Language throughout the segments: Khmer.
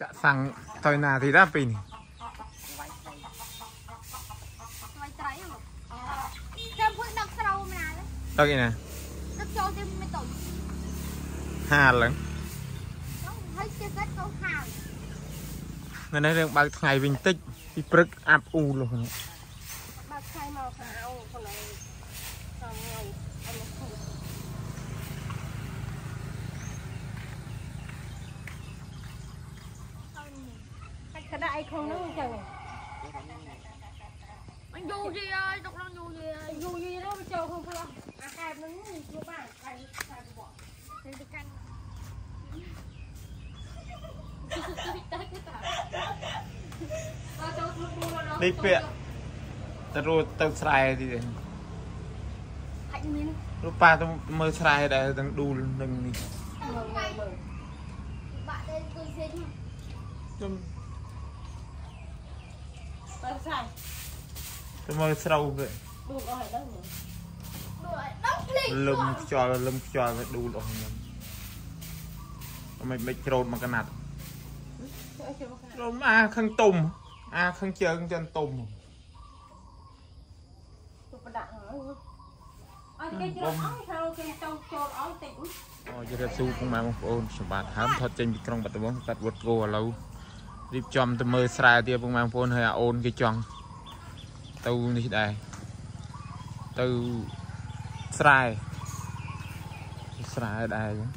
ចាក់សាំងទៅណាទីដែរពីនេះវាយត្រីស្វាយត្រីហ៎ចាំធ្វើដឹកស្រោមណាទេទៅឯណាដឹកចូលទៅមិនទៅហាលហ្នឹងហើយចេះតែទៅហាលនៅនេះរឿងបើកថ្ងៃវិញតិចពីព្រឹកអាប់អ៊ូលុះនេះបើខៃមកខាងខ្លួនឯងសំងហើយអត់មក តែ ក្តារអីខុសនោះអញ្ចឹងអញយូរយីអើយទុកនោះយូរយីអើយយូរយីនោះវាចូលក្នុងផ្លោះអាកែបនឹងជួបបានតែតែបកទៅកាន់នេះពាក់ទៅរួចទៅស្រែទៀតអាចមានរូបប៉ាទៅមើលស្រែដែរទាំងឌូលនឹងនេះមើលមើលបាក់ទៅគឺសេងខ្ញុំ ទៅស្អាតទៅមើលស្រូវទៅដួលអស់ហើយទៅមើល đuổi đóng lên លឹមខ្យល់លឹមខ្យល់ទៅដួលអស់ខ្ញុំមិនមិនច្រូតមកកណាត់ចូលចូលមកខាងលំអាខាងទុំអាខាងជើងចិនទុំទៅប្រដាក់ហើយអត់គេជ្រុលអស់ថាគេចូលចូលអស់តិចអូជម្រាបសួរពុកម៉ែបងប្អូនសម្បត្តិហើមថតចេញពីក្រុងបាត់ដំបងកាត់វត្តគោឥឡូវ រៀបចំទៅមើលស្រែទៀតពុកម៉ែបងប្អូនហើយអាអូនគេចង់ទៅនេះដែរទៅស្រែស្រែដែរចឹង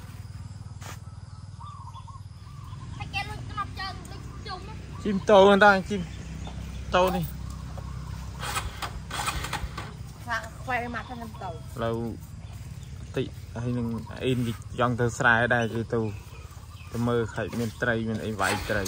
hãy kéo lên cái mặt chân đi chung á ជីមតោហ្នឹងតាជីមតោនេះខាងខ្វែមកខាងទៅឥឡូវតិចហើយនឹងអ៊ីនគេចង់ទៅស្រែដែរគេទៅទៅមើលខេត្តមានត្រីមានអីវាយត្រី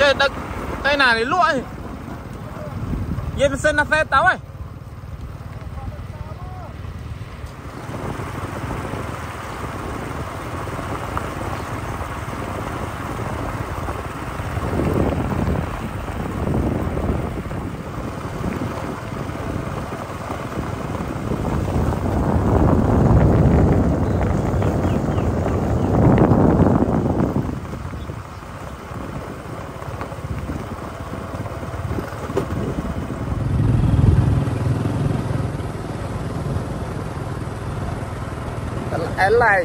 Trời Tay nào thì lụa Nhìn sân là phê táo ấy. Phép tao ơi Em lại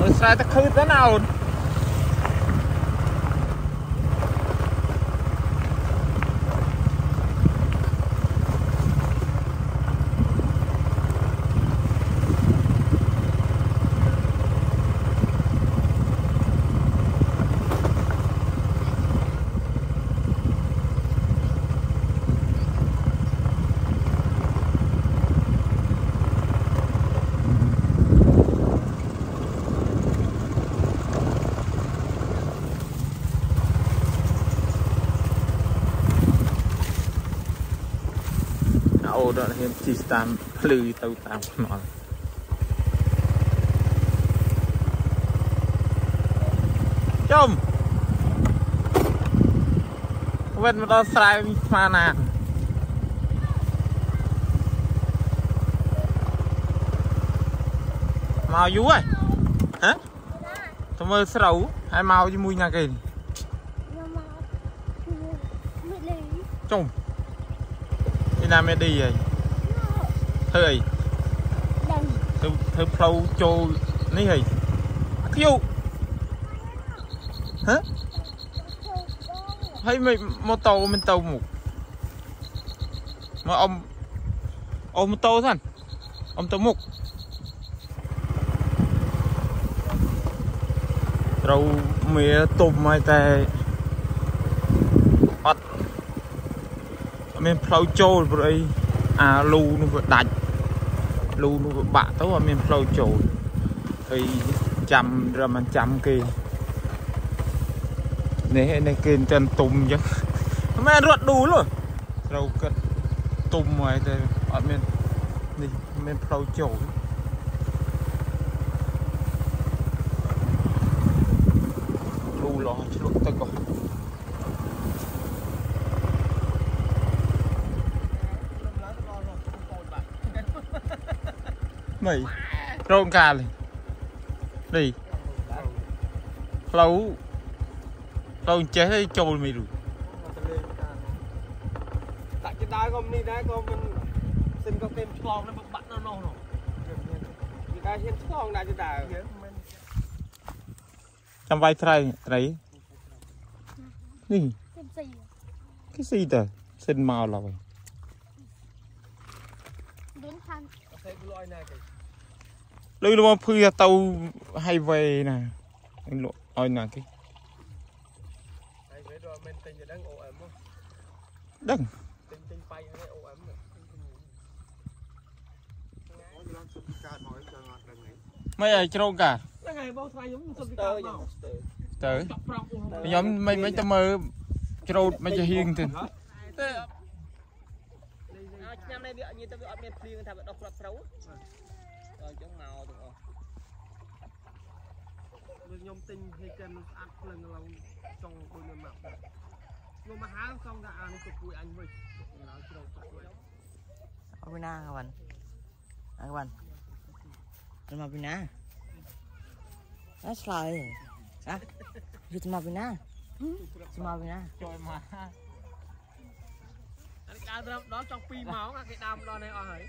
Mới sai ta khư thế nào អូ ដល់ហ៊ានជិះតាមភ្លឺទៅតាមខ្នល់ចុំវិនមកដល់ស្រែវិញស្មានណាមកយូរហើយហ៎ទៅមើលស្រូវហើយមកជាមួយណាគេនេះ nhưng mà mới lấy ចុំនេះ ណាមេឌីហើយធ្វើអី đây ធ្វើធ្វើផ្លូវចូលនេះហីខ្ជូហ៎ហើយមិនម៉ូតូមិនទៅមុខមកអ៊ំអ៊ំម៉ូតូសិនអ៊ំទៅមុខត្រូវមេទុំហើយតែអត់ មានផ្លូវចូលព្រោះអីអាលូនោះវាដាច់លូនោះវាបាក់ទៅអត់មានផ្លូវចូលហើយចាំរមិនចាំគេនេះនេះគេតែនទុំអញ្ចឹងមិនមែនរត់ដួលទេត្រូវគិតទុំហើយតែអត់មាននេះមានផ្លូវចូលលូលោះឆ្លុះទឹកក៏ mấy rôn cà này đi lâu lâu chế thấy trôi mày rồi ដាក់ជាដើរក៏នេះដែរក៏មិនសិនក៏គេឆ្លងនៅបាត់នៅនោះនោះគេដើរហ៊ានឆ្លងដាក់ជាដើរមិន chăm vai trai đấy đi ខ្ញុំស៊ី cái gì tờ xin màu là vậy មានខាង អត់ទេលុយណាគេ lưới nó phui tàu hay về nè anh lộ ôi nè cái ហើយគេដល់មិនទិញទៅដឹង OM មក đừng ទិញទិញបៃនេះ OM ហ្នឹង mấy ai trâu cả ហ្នឹងហើយបងស្វាយខ្ញុំសុំពីកើតមក tới ចប់ប្រង nhóm mấy mấy tao mơ trâu mấy cho hiên thì ឆ្នាំនេះវាអត់ញីទៅវាអត់មានភ្លៀងថាវាដោះគ្រាប់ស្រូវ ដល់អញ្ចឹងមកទាំងអស់ខ្ញុំទិញហេចិនស្អាតភ្លឹងឡើងចង់ដូចនៅមកខ្ញុំមកហៅសងថាអានេះទៅពួយអញវិញដល់ជ្រៅបាត់វិញ Mau pina kawan? Ah, kawan. Lu mau pina? Ah, selalu. Ah, itu mau pina? Cuma pina. trôi mà អានេះដើរដល់ចង់2ម៉ោងអាគេដើមដល់នេះអស់ហើយ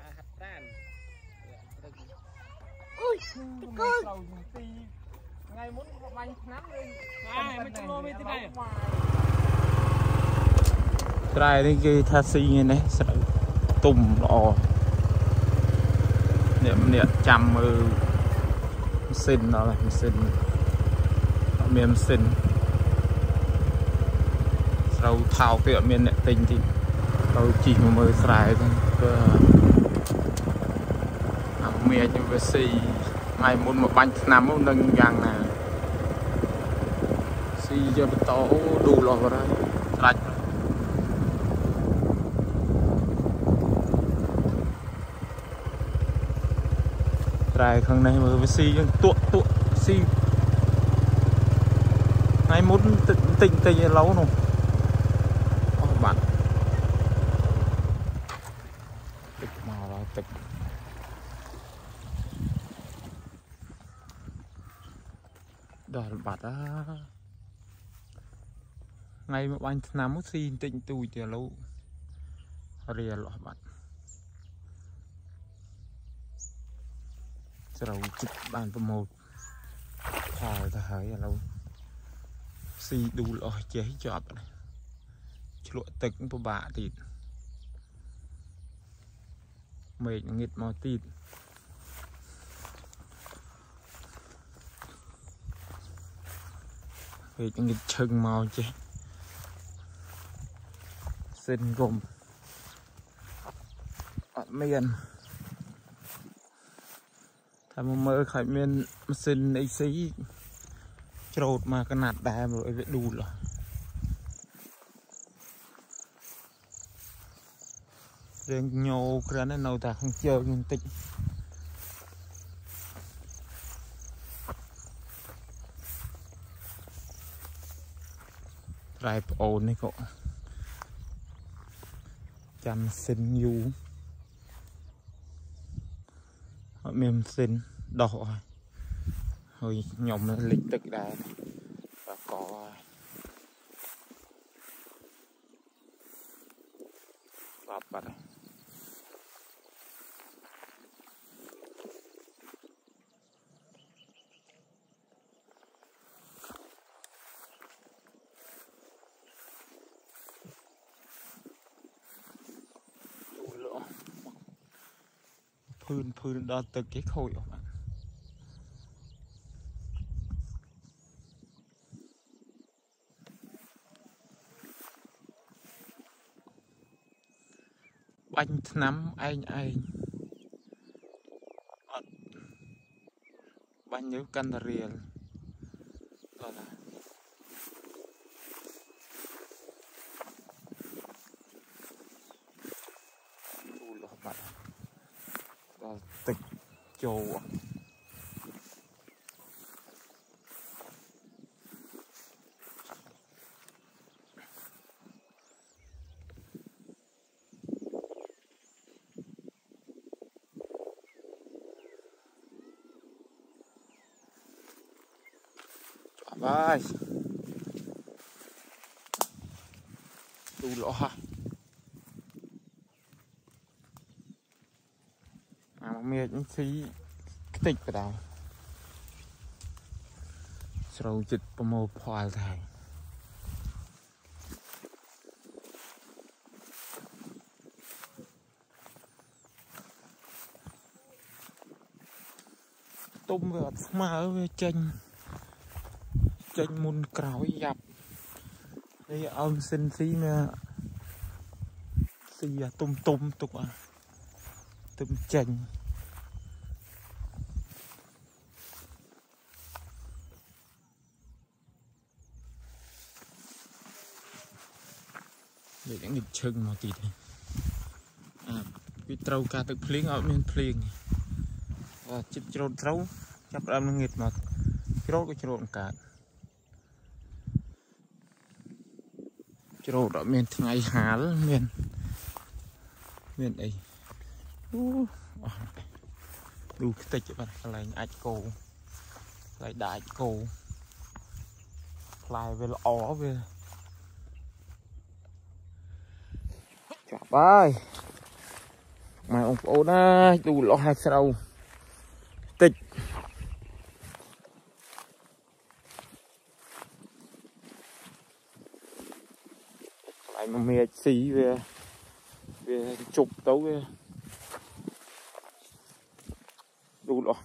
អាហាត់ប្រាន ngày muốn bánh nắm lên ហើយមិនឆ្លោមានទីដែរស្រែនេះគេថាស៊ីហ្នឹងណាស្រែទុំល្អអ្នកម្នាក់ចាំមើលម៉ាស៊ីនដល់ហើយម៉ាស៊ីនអត់មានម៉ាស៊ីនស្រូវថោកវាអត់មានអ្នកទិញទីទៅជីកមកមើលស្រែទៅគឺ អាមេឃវាស៊ីថ្ងៃមុនមកបាញ់ឆ្នាំនោះនឹងយ៉ាងណាស៊ីយកបន្តអូឌូលោះបាត់ហើយស្រាច់ត្រែខាងនេះមើលវាស៊ីយើងទក់ទក់ស៊ីថ្ងៃមុនតិចតិចតិចឥឡូវនោះអស់បាត់ទឹកមកហើយទឹកដល់ បាត់អាថ្ងៃមកបាញ់ឆ្នាំមកស៊ីបន្តិចបន្តួចទៀតឥឡូវរៀលអស់បាត់ស្រូវជិតបានប្រមូលផលទៅហើយឥឡូវស៊ីដួលអស់ចេះជាប់ណាឆ្លក់ទឹកពិបាកទៀតមេឃងឹតមកទៀត មេឃងឹតឈឹងមកចេះសិនគុំអត់មានថាមកមើលខ្លាចមានម៉ាស៊ីនអីស៊ីច្រូតមកកណាត់ដែរមើលឲ្យវាដួលហ៎រៀងញោក្រាន់នៅតែខាងជើងបន្តិច ត្រែប្អូននេះក៏ចាំម៉ាស៊ីនយូរអត់មានម៉ាស៊ីនដោះអស់ហើយខ្ញុំលិចទឹកដែរឺនឹងដល់ទឹកគេខូចអស់បាទបាញ់ឆ្នាំឯងឯងអត់បាញ់យើងកាន់តែរៀល mà mẹ cũng phí cái tịch vào đâu Sầu chịch bà mô phòi thầy Tôm về mà về chanh ចេញមុនក្រោយយ៉ាប់នេះឲ្យម៉ាស៊ីនស៊ីមកស៊ីអាទុំទុំទុកអាទុំចេញ និយាយនេះឈឹងមកទីនេះអាវាត្រូវការទឹកភ្លៀងអត់មានភ្លៀងអត់ជិតច្រូតត្រូវចាប់ដើមនឹងងឹតមកច្រូតក៏ច្រូតកើតច្រូតអត់មានថ្ងៃហាលមានមានអីអូអស់ดูខ្ទេចបាត់កន្លែងអាចគោកន្លែងដាក់អាចគោផ្លែវាល្អវា ចាប់ហើយម៉ែបងប្អូនអើយទូលោះហើយស្រូវតិចខ្លាញ់មកមេស៊ីវាវាជប់ទៅវាដួលអស់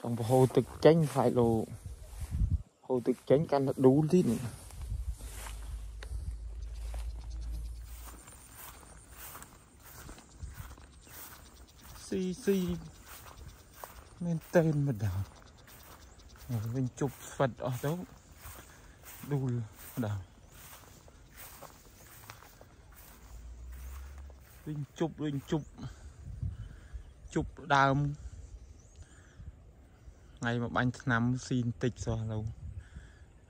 ចង់បហូរទឹកចេញ5ឡូ ចលោហូរទឹកចេញកាន់តែដួលទៀតនេះស៊ីស៊ីមែនតើម្ដងហើយវិញជប់ស្វិតអស់ទៅដួ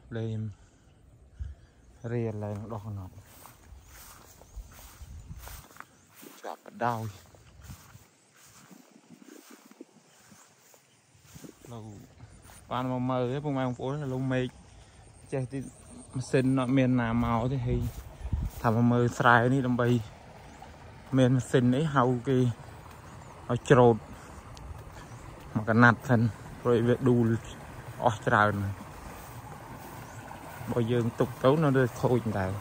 លម្ដងវិញជប់វិញជប់ជប់ដើមថ្ងៃមកបាញ់ថ្នាំស៊ីបន្តិចសោះឡូវលេងរៀលឡើងដោះកណត់ចាប់បដោយឡូវបានមកមើលទេពុកម៉ែបងប្អូនឡូវមេឃចេះទីម៉ាស៊ីនអត់មានណាមកទេហើយថាមកមើលស្រែនេះដើម្បីមានម៉ាស៊ីននេះហៅគេឲ្យច្រូតមកកណាត់សិនព្រោះវាដួលអស់ច្រើន បើយើងទុកទៅនៅលើខូចដែរ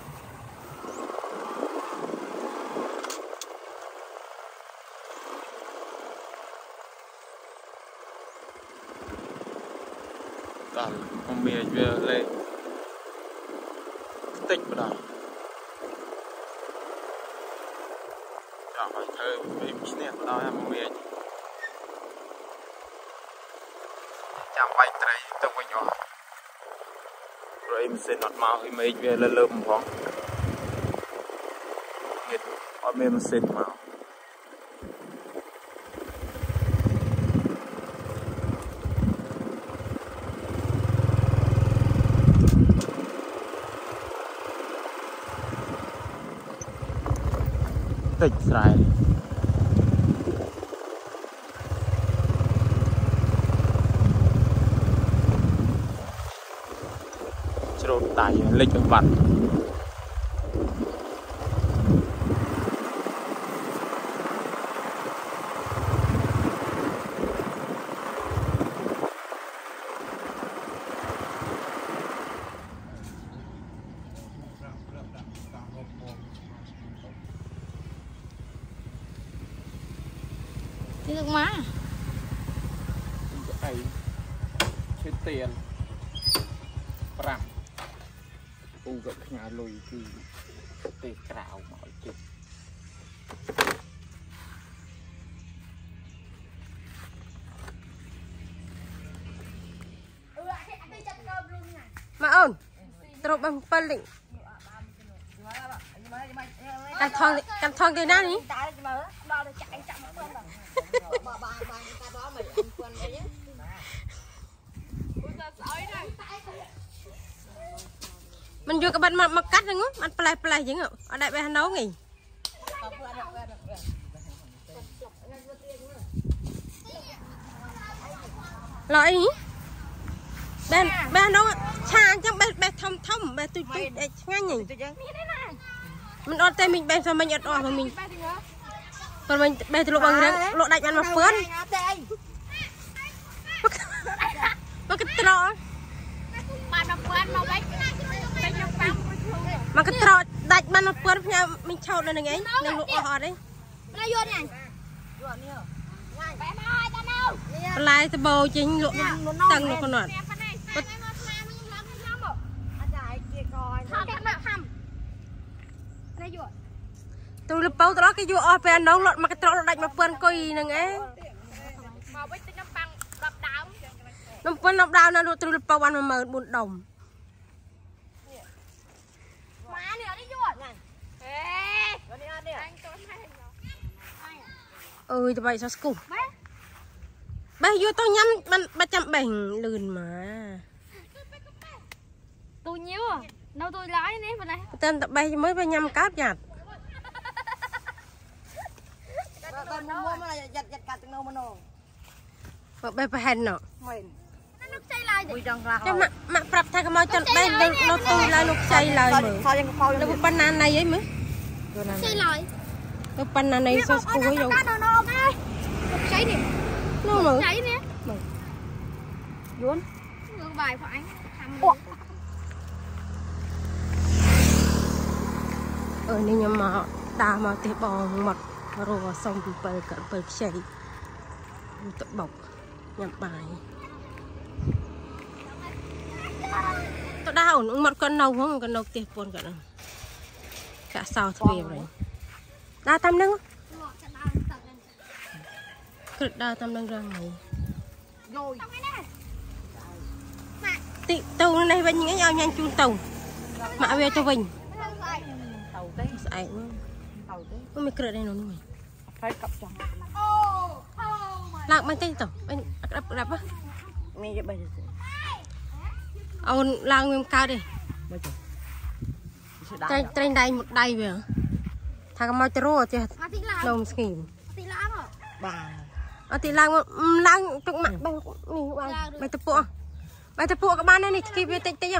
ដល់មកមានវាលេតិចម្ដងចាំឲ្យធ្វើវិញឈ្នះម្ដងមកមានចាំវាយត្រីទៅវិញអស់ព្រោះអីម៉ា ស៊ីនអត់មកឲ្យមេឃវាលើលើមផងងឹតអត់មានម៉ាស៊ីនមកតិច tại Lê Chuẩn Văn. Chứ nước má. Cái này Trên tiền. 5 ពូគាត់ផ្ញើលុយគឺប្រទេសក្រៅមកឲ្យជិះមកអូនត្រប់អង្គ7លេខតែថងតែថងទៅណានេះ មិនយកក្បិតមកមកកាត់ហ្នឹងបានផ្លេះផ្លេះអញ្ចឹងអត់ដាក់បេះណងហីឡើយបេះបេះណងឆាអញ្ចឹងបេះបេះធំធំបេះទុយទុយអីឆ្ងាញ់ហីមិនអត់ទេមីងបេះថាមីងអត់អស់មកមីងប៉ុន្តែបេះទៅលោកបងរឿងលោកដាច់បានមកពឿនអត់ទេអីមកកត្រោបានមកពឿនមកវិញ មកកត្រកដាច់បានមកពឿនផ្ញើមីងឆោតនៅនឹងឯងនឹងលក់អស់អត់ទេណាយន់ញ៉ាំ Dua ni បែបមកតានៅបន្លែតបោចេញលក់តឹងលក់កណត់តែប៉ុណ្ណេះតែមកស្មាមិនឡើងខ្ញុំមក Anh trai kia coi ថតតែមកហាំណាយន់ទូលពៅត្រកគេយកអស់ពេលអណ្ដងលក់មកកត្រកលក់ដាច់មកពឿនគុយនឹងឯងមកវិញទៅខ្ញុំប៉ាំង10ដើមនំពឿន10ដាវណាលក់ទូលពៅបាន14000ដុំ ម៉ានេះអត់នេះយន់ហេ Rồi đi ăn đi អញទៅណែ អើយតបៃសស្គូម៉ែបេះយកទៅញ៉ាំបានបាច់ចាំបេះលឿនមកទូញៀវនៅទូឡើយនេះប៉ុណ្ណេះតែតបេះជាមួយបើញ៉ាំកើតយ៉ាត់ Rồi mua mà là giật giật cả từng nâu mà nô បើបេះប្រហែលណោះ Mình នឹងខ្ចីឡើយទេ Ui trong ra ចាំម៉ាក់ម៉ាក់ប្រាប់ថាកុំឲ្យចន់បេះនៅនៅទូឡើយលោកខ្ចីឡើយមើល Sao em phao នៅ cho ប៉ុណ្ណាណៃអីមើលខ្ចីឡើយ នៅប៉ុណ្ណាណៃសស្គូយកដល់ដល់មកខ្ចីនេះនោះមើលខ្ចីនេះយួនងបាយផងអញខាំអឺនេះខ្ញុំមកដើរមកទេបងមករកសុំ7កាត់7ខ្ចីទៅបុកញ៉ាំបាយទៅដើរអូនមកគាត់នៅហ្នឹងគាត់នៅផ្ទះពួនគាត់ហ្នឹងកាក់សោទ្វារវិញ ដើរតាមហ្នឹងលក់ទៅដល់ទឹកហ្នឹងគឺដើរតាមហ្នឹងរងហើយ Rồi តាមនេះណាតិទៅនេះវិញអីឲ្យញ៉ាញ់ជូនទៅមកវាទៅវិញទៅស្អែក Tàu tí ស្អែកហ្នឹង Tàu tí មិនមានក្រឹតឯនោះនេះ Phải cặp trong អូអូឡើងមិនទេទៅអញក្រាប់ក្រាប់ Mẹ cho bây giờ អូនឡើងវាមិនកើតទេ Bây giờ Sẽ ត្រេង đá ត្រេងដៃមួយដៃវា ថាកុំឲ្យទៅរកចេះមកទីឡើងនំស្គីមទីឡើងហ៎ Bà អត់ទីឡើងមកឡើងទុកម៉ាក់បេះនេះបានបេះតពួកបេះតពួកក៏បានដែរនេះស្គីវាតិចតិច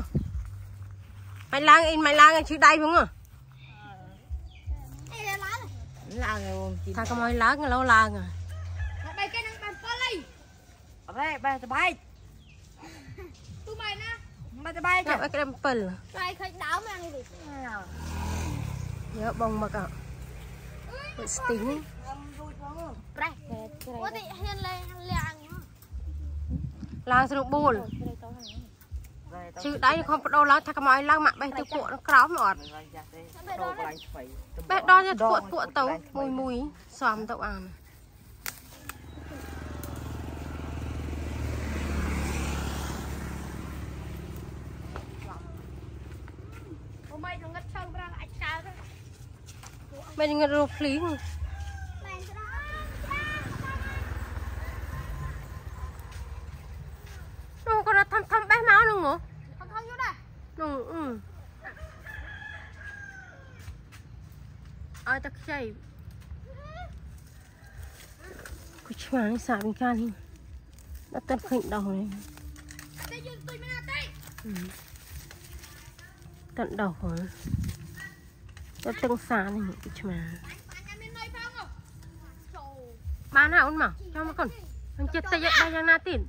មិនឡើងអីមិនឡើងឈឺដៃផងអីឡើង Là người ôm chín ថាកុំឲ្យឡើងឥឡូវឡើងមកបីគេនឹងបានពលអី Ở đây bà tao bay ទូម៉ៃណា Bà tao bay ងាប់ kìa ឲ្យក្រាម7ស្អែកឃើញដើមយ៉ាងនេះទេយកបងមកអត់ ស្ទីងប្រេះអូទីហ៊ានលេងលាងឡើងស្រុកបួល Rồi ឈឺដៃខំបដូរឡើងថាកុំឲ្យឡើងម៉ាក់បេះទៅពួកក្រោមអត់ Rồi ra đây Đồ của anh phải បេះដល់ទៅពួកពួកទៅមួយមួយសំទៅអាន អូម៉ៃងឹតឆៅប្រាំងអាចកើត មិនងឹតរកភ្លីងមែនច្រឡំនោះគាត់ថាធំធំបេះមកនោះហ៎ខំខំយូរដែរនោះអឺឲ្យតែខ្ចីគូឆ្មានេះសាបវិញកានេះដល់តែឃើញដោះនេះតែយើងទុយមិនណាទេតែដោះហ្នឹង ទៅទឹងសានេះគូឆ្មាអញអញមានន័យផងចូលបានហើយអូនមកចូលមកកូនអញចិត្តតែយកដៃយ៉ាងណាទៀត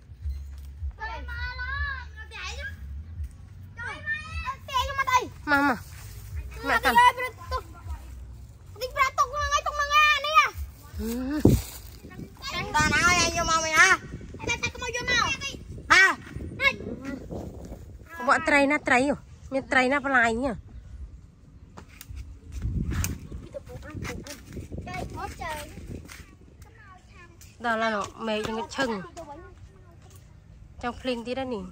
ទៅមកឡងទៅឯងចូលមកទេខ្ញុំមកអីមកមកម៉ាក់កាន់ទុកទីប្រាទុកហ្នឹងឯងទុកហ្នឹងអានេះហឺ Ta nói anh vô mau mày hả តែតែកុំយកមក Hả កុំបកត្រីណាត្រីហ៎មានត្រីណាបន្លាយនេះ ចៃមកចៃ ដល់ហើយមេឃនឹងឈឹងចង់ភ្លៀងទៀតហើយនេះ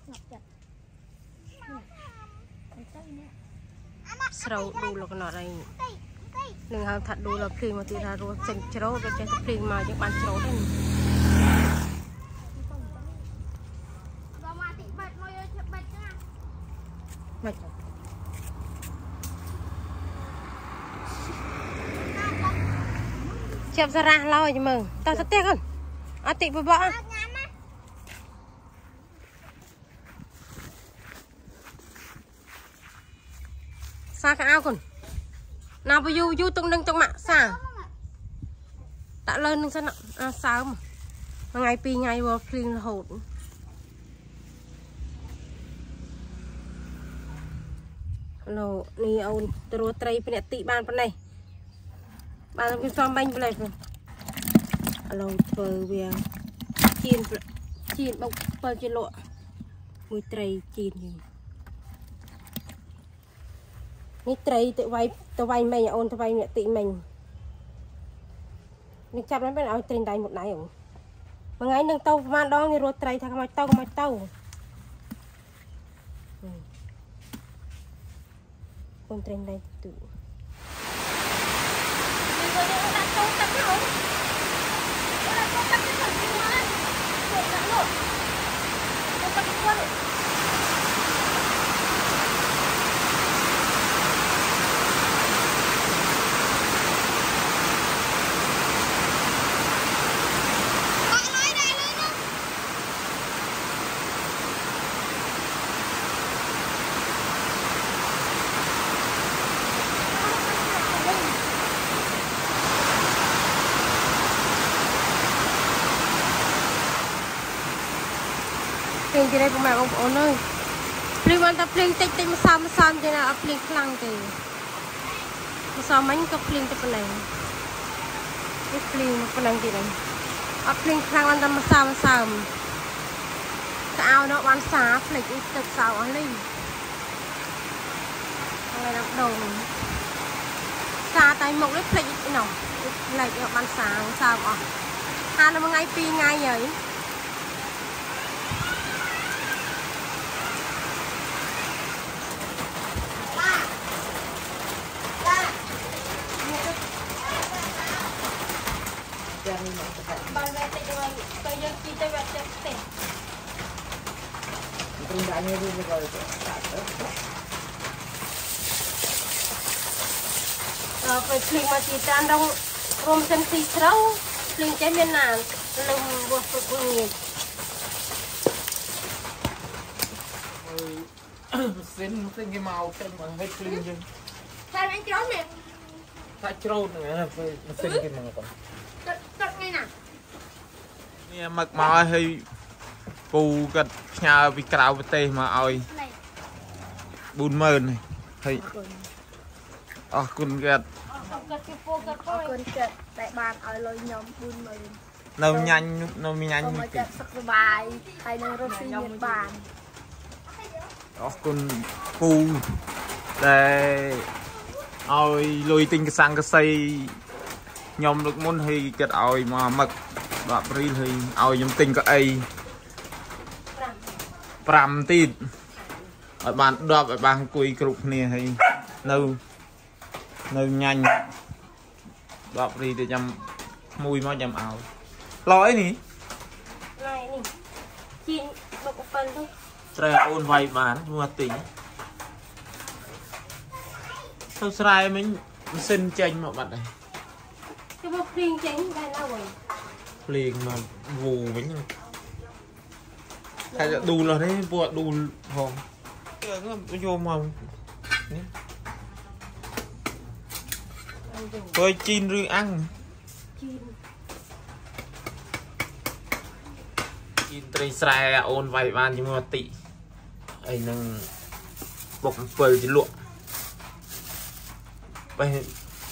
ស្រូវឌូលកណត់ហើយនឹងហៅថាឌូលភ្លៀងមកទៀតថារស់ចេញច្រូតដូចចេះតែភ្លៀងមកយើងបានច្រូតទេបើមកទីបាត់មកយកបាត់ណាមិនចាប់សារ៉ាស់ឡោយមើលតោះទៅទៀតកូន អត់តិបបអញ៉ាំណាសាកៅកូនណាបយូយូតុងនឹងតុងម៉ាក់សាដាក់លើនឹងសិនអាសើមមួយថ្ងៃពីរថ្ងៃវល់ភ្លៀងរហូតឡូនេះអូនត្រួតត្រីភ្នាក់ទីបានប៉ុណ្ណេះបានវាសំបាញ់ប្លេស ឥឡូវធ្វើវាជៀនជៀនបុកបើជាលក់មួយត្រីជៀនយើងនេះត្រីទៅវាយទៅវាយមិញអូនទៅវាយអ្នកទីមិញនេះចាប់បានឲ្យត្រីដៃមួយដៃអូនមួយថ្ងៃនឹងទៅប្រហែលដងនេះរត់ត្រីថាខ្មោចទៅខ្មោចទៅកូនត្រីដៃទូ ទៀតឯងពុកម៉ែបងប្អូនអើយភ្លៀងបានតែភ្លៀងតិចតិចម្សើម្សើទេណាអត់ភ្លៀងខ្លាំងទេម្សើមិញក៏ភ្លៀងតែប៉ុណ្ណេះនេះភ្លៀងប៉ុណ្ណឹងទៀតឯងអត់ភ្លៀងខ្លាំងបានតែម្សើម្សើមកៅនោះបានសាភ្លេចទឹកសៅអស់លីហើយដល់ដងសាតែមុខនេះភ្លេចនោះភ្លេចបានសាសើមអស់ហាលមួយថ្ងៃពីរថ្ងៃហើយ Rồi về phình mà chị tan đông rôm chân xì sâu, phình cháy miền nàn, lưng buộc phục vụ nhiệt. សិនសិនគេមកចេញមកហិតភ្លៀងយើង Sao anh trốn nè? ថាច្រូតហ្នឹងណាពេលម៉ាស៊ីនគេមកគាត់ Tật tật ngay nè. នេះមកមកឲ្យ ពូគាត់ផ្ញើពីក្រៅប្រទេសមកឲ្យ Này. 40000នេះហើយអរគុណគាត់ Cật cái phô cật phô. គុណចិត្តដែលបានឲ្យលុយខ្ញុំ40000នៅញ៉ាញ់នៅញ៉ាញ់សូមមួយឲ្យទីចិត្តសុខសប្បាយហើយនឹងរស់ស៊ីមានបានអរគុណពូដែលឲ្យលុយទិញកសាំងកសីខ្ញុំលើកមុនហើយគាត់ឲ្យមកមឹក10រៀលហើយឲ្យខ្ញុំទិញកៅអី 5ទៀតឲ្យបាន10ឲ្យបានអង្គុយគ្រប់គ្នាហើយនៅនៅញ៉ាញ់10រៀលទៅខ្ញុំក្មួយមកខ្ញុំឲ្យឡអីនេះ Này nè. Chín bọc phần thôi. ត្រូវឲ្យអូនវាយបានមួយទិញទៅស្រែមិញម៉ាស៊ីនចេញមកបាត់ហើយ Cái bọc phình tránh đây là rồi. ភ្លេងមកវូវិញ ហ្នឹងតែឌូលនេះពួកឌូលផងគឺយកមកនេះធ្វើជីនឬអាំង Chín. ជីនត្រីស្រែអូនវាយបានជាមួយអតិអីនឹងបុកអំពិលជាលក់បែ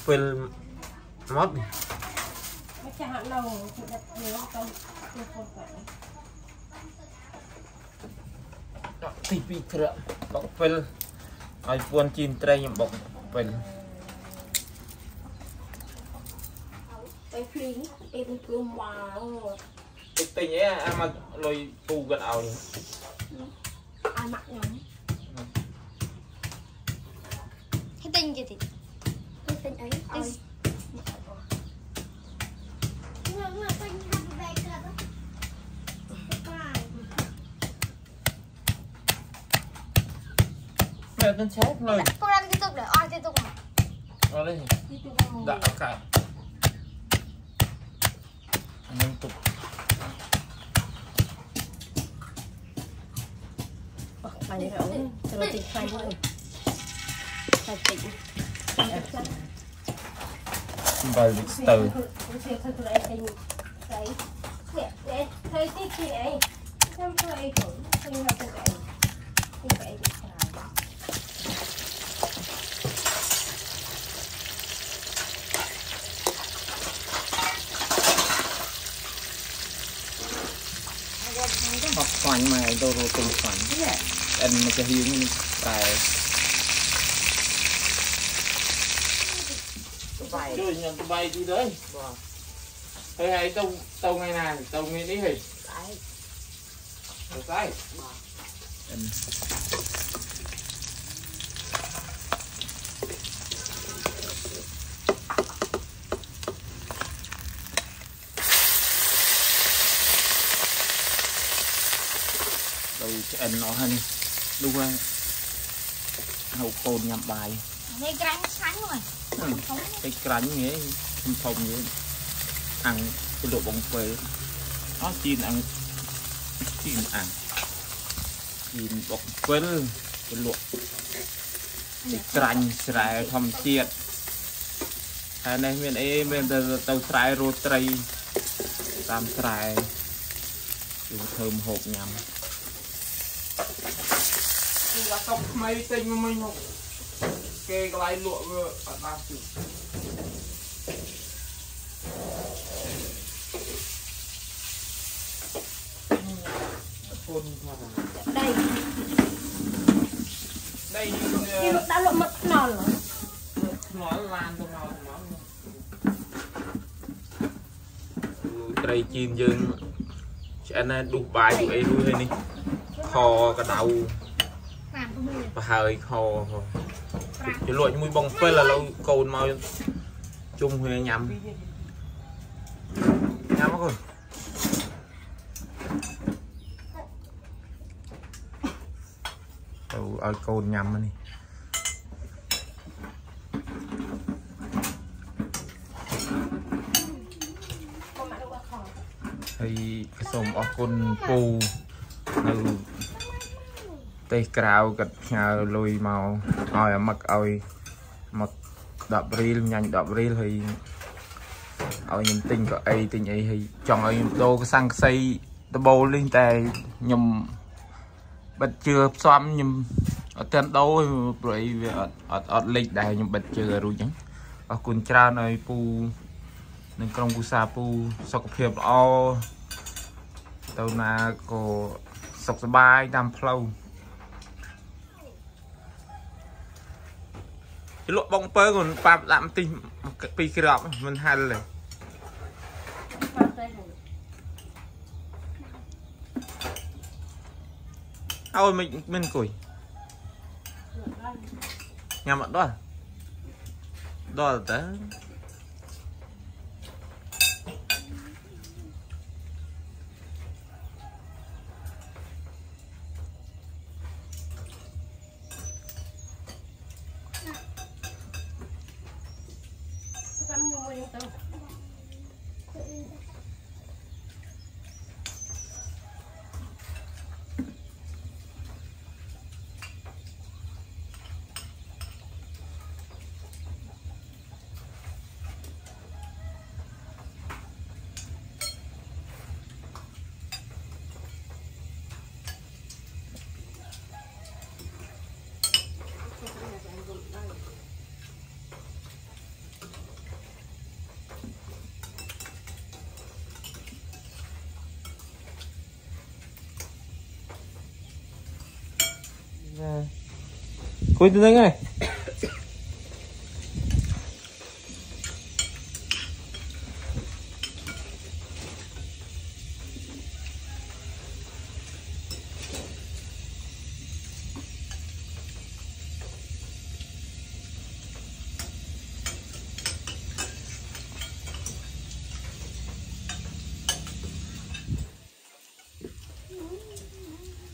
ពេលមកនេះ Nó chả hạn đầu chị đặt nhiều không? Tôi không phải. ដាក់ទី2ក្រក់បុកពេលឲ្យពួនជីនត្រីខ្ញុំបុកពេលទៅភ្លីអីទៅព្រមមកទៅទិញអីអាមកលុយពូគាត់ឲ្យអាម៉ាក់ខ្ញុំ chân chết rồi cô đang tiếp tục để oi tiếp tục mà rồi đây đã cả liên tục phải rỗng cho nó tịt phải luôn lịch sử, và lịch từ Hãy subscribe cho kênh Ghiền Mì Gõ Để không bỏ lỡ những video hấp dẫn មកចាហៀងនេះតែបាយជួយញ៉ាំបាយទីទៅបាទហើយហើយទៅទៅថ្ងៃណាទៅថ្ងៃនេះហីស្អែកទៅស្អែកអិនទៅ ឆ្អិនអស់ហើយនេះលុះហើយហៅកូនញ៉ាំបាយនេះក្រាញ់ឆ្ងាញ់ហ្នឹងតែក្រាញ់ហ៎ធំធំហ្នឹងអាំងទៅលក់បងពេលអស់ជីនអាំងជីនអាំងជីនបងពេលទៅលក់តែក្រាញ់ស្រែធម្មជាតិហើយនេះមានអីមានទៅទៅស្រែរោត្រីតាមស្រែយើងធ្វើហូបញ៉ាំ គឺថាសុកថ្មីទិញមកមិញមកគេកន្លែងលក់វាអត់បានជួយកូនមកដៃដៃគឺដាក់លក់មកខ្នល់ខ្នល់ឡានទៅមកមកត្រីជីនយើងឆ្អិនហើយដុសបាយដុសអីរួចហើយនេះខកដៅ ប្រហើយខជលក់ជាមួយបងពិលឥឡូវកូនមកជុំគ្នាញ៉ាំញ៉ាំមកកូនទៅឲ្យកូនញ៉ាំមកនេះ con mặc đâu qua khỏi ហើយសូមអរគុណពូនៅ ទេសក្រៅគាត់ផ្ញើលុយមកឲ្យអាម៉ឹកឲ្យមក10រៀលញ៉ាញ់10រៀលហើយឲ្យខ្ញុំទិញក៏អីទិញអីហើយចង់ឲ្យខ្ញុំដូរកសាំងខ្សីដបូលនេះតែខ្ញុំបិទជឿផ្សំខ្ញុំអត់ទាន់ដូរព្រោះអីវាអត់អត់អត់លេចដែរខ្ញុំបិទជឿឲ្យរួចអញ្ចឹងអរគុណច្រើនឲ្យពូនិងក្រុមគូសាពូសុខភាពល្អទៅណាក៏សុខសប្បាយតាមផ្លូវ ជលក់បងពើគាត់ប៉ាប់ដាក់បន្តិចពីរគ្រាប់មិនហិលទេ Bao tay này ឲ្យមិនមិនអង្គុយញ៉ាំអត់ដល់ដល់តើ គួយទៅនឹងហើយ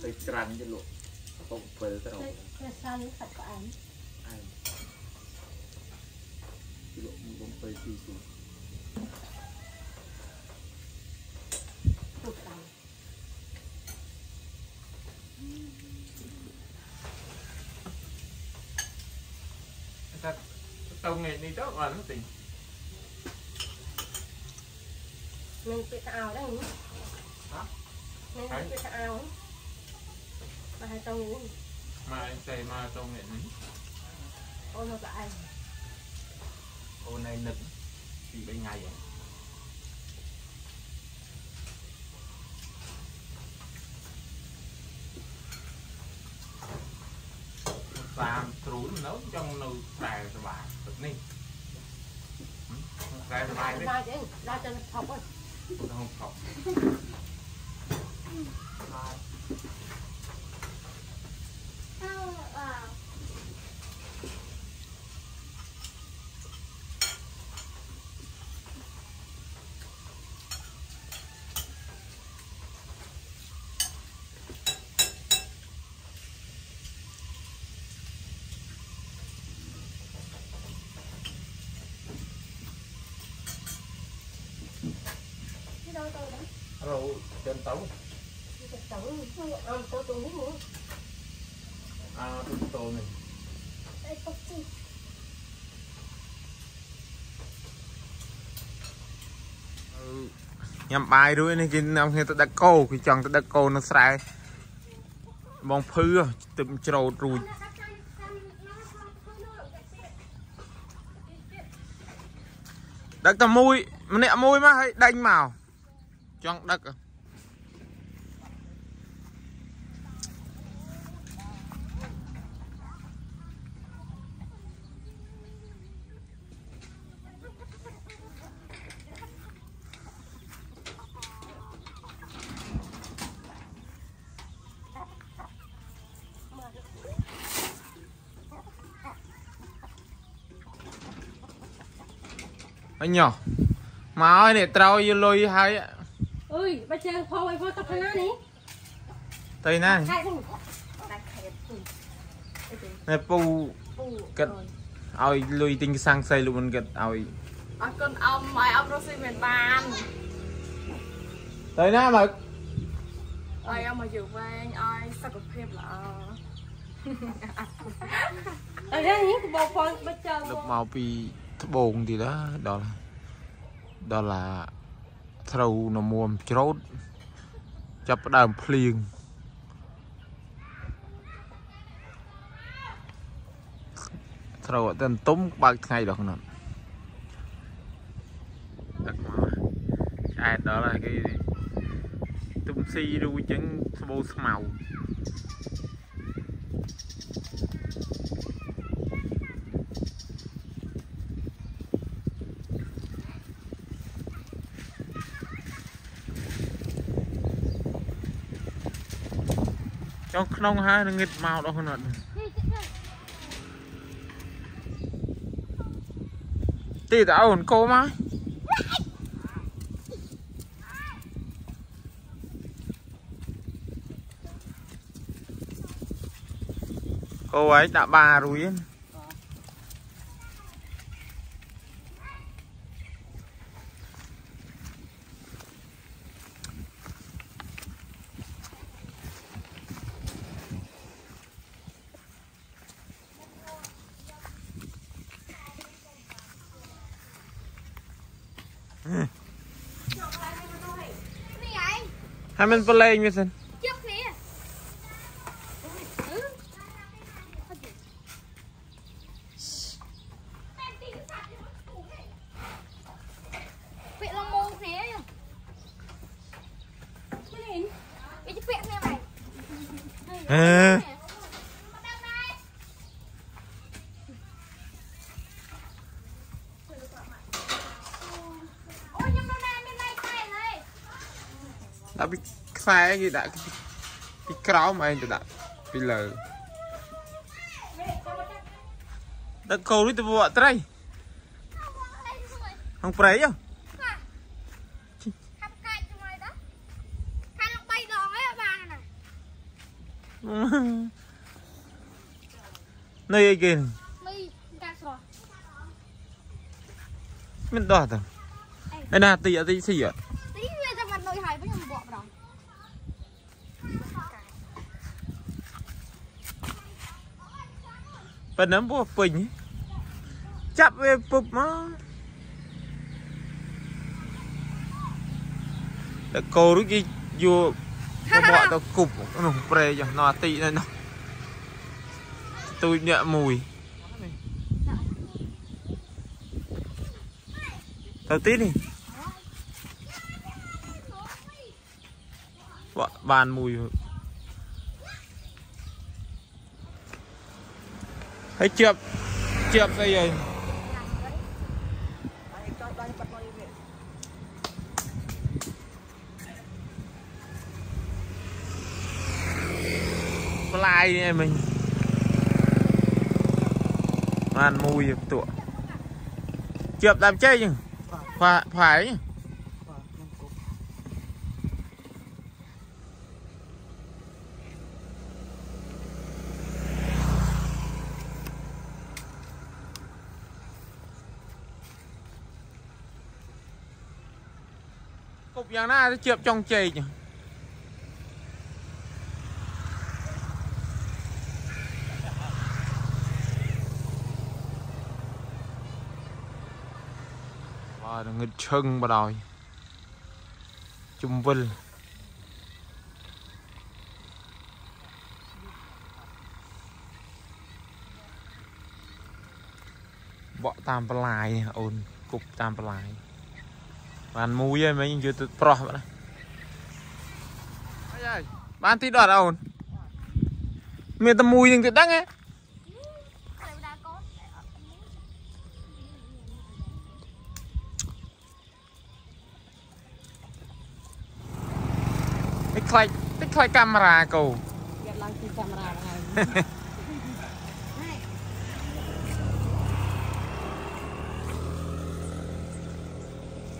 ទៅក្រាញ់ទៅលក់ពុកពេលទៅ Cái sao nó phải có ảnh អែមលក់បំពេទីទី Tụt ảnh តែ ទៅថ្ងៃនេះទៅអត់ទេ Mình bị ảo đấy nhỉ Hả? Mình Đấy. bị ảo ấy Mà hai tông nhỉ មកតែមកទៅថ្ងៃនេះ Ôi mà lại អូនឯងនឹកពី3ថ្ងៃហើយតាមទ្រូ Ra cho mai đi. Ra cho nó học ơi. Không học. រោចិនទៅ Cái tổng Ăn tôi tôi biết nữa អើទូតូនេះ Đây có chi ញ៉ាំបាយរួចនេះគេនាំគ្នាទៅដឹកគោគេចង់ទៅដឹក គោនៅស្រែបងភឺទឹកច្រូតរួ ចដឹកតែមួយម្នាក់មួយមកហើយដេញមកចង់ដឹកអញញោះមកហើយនេះត្រូវយលុយហើយ Ui bà chơi phô ơi phô tao khăn á ní ទៅណា Khai không នេះពូ Ui Cất. ឲ្យលុយទិញសាំងសៃលោកមិនគិតឲ្យអរគុណអ៊ំឲ្យអ៊ំរស់ស៊ីមានបានទៅណាមកឲ្យអ៊ំមកយូរវែងឲ្យសុខភាពល្អ Ở đây ní cái bộ phone bà chơi ដឹកមកពីត្បូងទីណាដល់ដល់ឡាត្រូវនមួមច្រូត ចាប់ផ្ដើមភ្លៀងត្រូវអត់ទៅទុំបើកថ្ងៃដល់ហ្នឹងដឹកមកឆ្អែតដល់ហើយគេទុំស៊ីរួចចឹងស្បូរស្មៅ trong ក្នុងហើយនឹងងឹតមកដល់ហ្នឹងអត់ទីតើអូនកោមកកោឲ្យដាក់បារួយហ្នឹង ហើយមិនប្រឡែ ដាក់ពីខ្សែគេដាក់ពីក្រោមឯងទៅដាក់ពីលើដាក់កូននេះទៅវក់ត្រីក្នុងព្រៃហ៎ហាប់កាច់ជាមួយ đó ខាង3ដងឯងបានណា nơi ấy kìa មីកាស្រស់ mình đỏ tao đây nè tì ở tì xì ạ ទីវាតែមិនដូចហើយវិញខ្ញុំបកម្ដង bên nấm bùa bình chắp về bụp mà đã cô rút cái vô nó bỏ tao cục nó pre cho nó tị này nó tôi nhẹ mùi tao tí đi Bỏ bàn mùi rồi. thấy chụp chụp đây rồi ហើយចង់ដល់បាត់ម កវាប្លាយនេះមិញបានមួយតក់ជាប់តាមចេកចឹងផាផាយបាទខ្ញុំគប់ គប់យ៉ាងណា ទៅជាប់ចុងចេកចឹងបាទងឹតឈឹងបដ ாய் ជំវិលបក់តាមបន្លាយអូនគប់តាមបន្លាយ បានមួយហើយមិញយកទៅប្រោះបាត់ណាអីហើយបានទីដតអូនមានតែមួយនឹងទៅដឹងហ៎តែដាកូនតែអត់មានតិចខ្លាចតិចខ្លាចកាមេរ៉ាកូយកឡើងទីកាមេរ៉ាហ្នឹងហើយ មានមួយនេះអាអាតិចទេបោះហើយជាប់ស្រាំទីទេ ចាប់លោះ ជាប់បាទជាប់តកូនបាទចំមួយក្មួយនេះមានទៅណានេះជូ ស្គីបា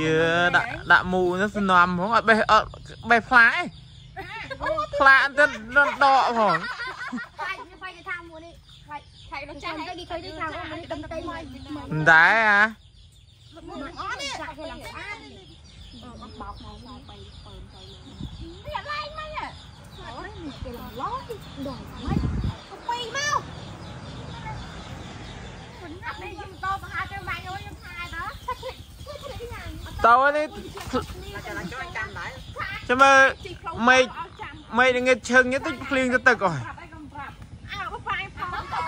យើដាក់ដាក់មូនោះសំណំផងអត់បេះអត់បេះផ្លាឯងផ្លាទៅដកផងខ្លាចវាខ្លាចទៅថាមួយនេះខ្លាចខ្លាចដល់ចាស់ទៅគេឃើញទៅថាមួយនេះដុំទៅមកមិនដែរអាអត់នេះចាក់គេឡើងស្អាតបោកមកមកទៅពើទៅវាឡើងមកអូយគេឡើងឡោដល់មិនពីមកមិនអត់នេះខ្ញុំតបហៅទៅម៉ាញ់អូខ្ញុំថាដល់ឆាក់ជួយជួយ ទីណាតើនេះចាំឡើងជួយចាំដែរចាំមើលមេឃមេឃងឹតឈឹងនេះតិចភ្លៀងទៅទឹកអស់អើបាញ់ផងតើ